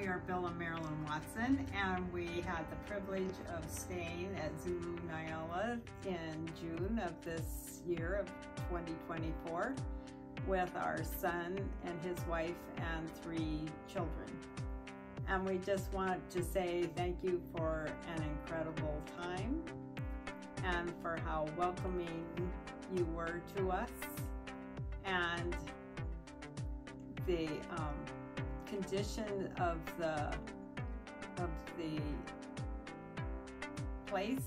we are Bill and Marilyn Watson, and we had the privilege of staying at Zulu Nyala in June of this year of 2024 with our son and his wife and three children. And we just want to say thank you for an incredible time and for how welcoming you were to us and the um, condition of the of the place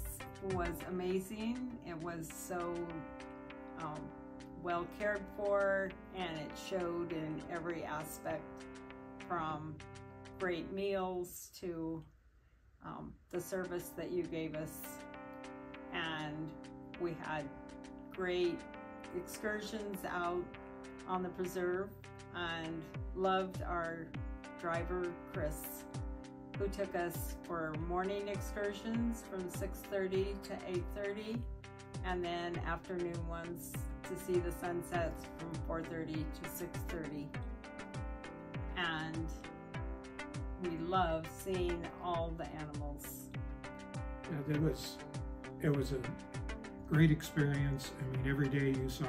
was amazing. It was so um, well cared for and it showed in every aspect from great meals to um, the service that you gave us and we had great excursions out on the preserve and loved our driver Chris who took us for morning excursions from 6.30 to 8.30 and then afternoon ones to see the sunsets from 4.30 to 6.30 and we love seeing all the animals. Yeah, it was, it was a great experience. I mean, every day you saw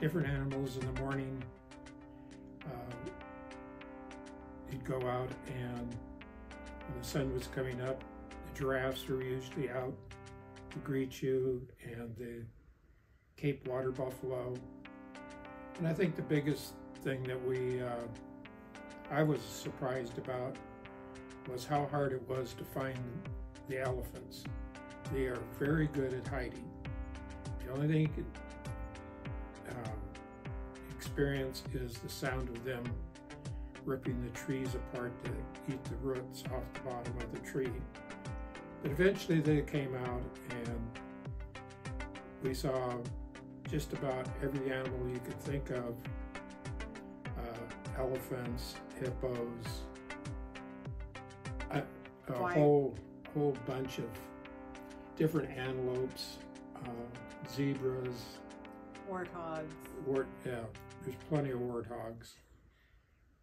different animals in the morning. Uh, you'd go out and when the sun was coming up, the giraffes were usually out to greet you and the Cape water buffalo. And I think the biggest thing that we, uh, I was surprised about was how hard it was to find the elephants. They are very good at hiding. The only thing um, experience is the sound of them ripping the trees apart to eat the roots off the bottom of the tree. But eventually they came out and we saw just about every animal you could think of. Uh, elephants, hippos, a, a whole whole bunch of different antelopes, uh, zebras, warthogs. Wart, yeah, there's plenty of warthogs.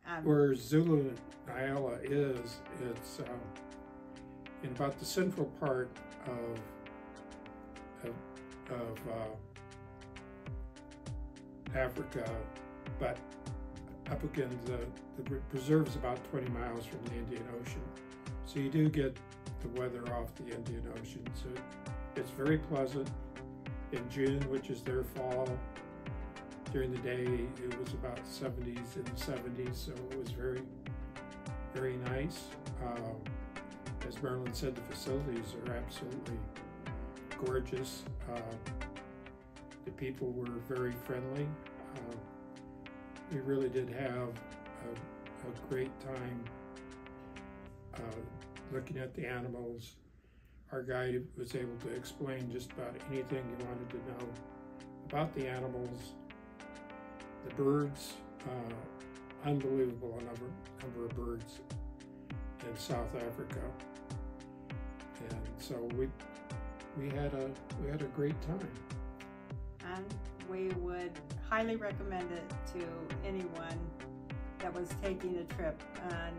Um, Where Zulu Nyala is, it's um, in about the central part of of, of uh, Africa, but up against the, the preserve's about 20 miles from the Indian Ocean. So you do get the weather off the Indian Ocean. So it's very pleasant. In June, which is their fall, during the day it was about 70s and 70s, so it was very, very nice. Um, as Marilyn said, the facilities are absolutely gorgeous. Uh, the people were very friendly. Uh, we really did have a, a great time uh, looking at the animals. Our guide was able to explain just about anything you wanted to know about the animals, the birds, uh, unbelievable number, number of birds in South Africa. And so we we had a we had a great time and we would highly recommend it to anyone that was taking a trip. And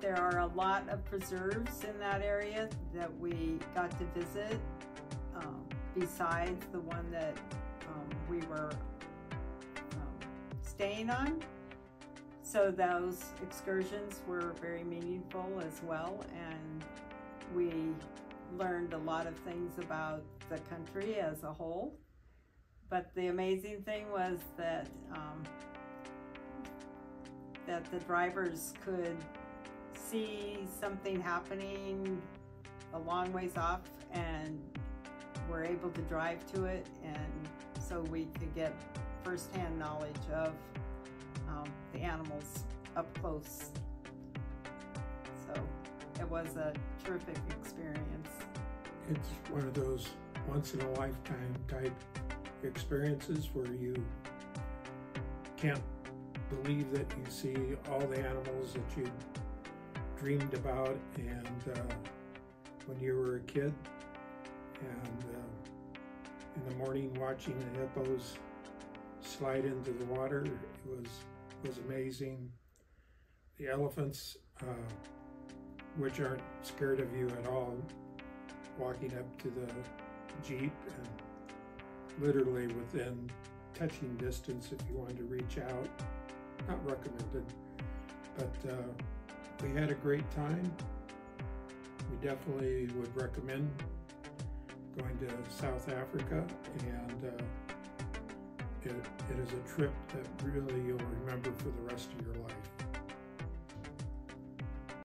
there are a lot of preserves in that area that we got to visit um, besides the one that um, we were um, staying on. So those excursions were very meaningful as well and we learned a lot of things about the country as a whole. But the amazing thing was that um, that the drivers could see something happening a long ways off and we're able to drive to it and so we could get firsthand knowledge of um, the animals up close. So it was a terrific experience. It's one of those once in a lifetime type experiences where you can't believe that you see all the animals that you dreamed about and uh, when you were a kid and uh, in the morning watching the hippos slide into the water it was was amazing the elephants, uh, which aren't scared of you at all, walking up to the Jeep and literally within touching distance if you wanted to reach out. Not recommended, but uh, we had a great time. We definitely would recommend going to South Africa, and uh, it, it is a trip that really you'll remember for the rest of your life.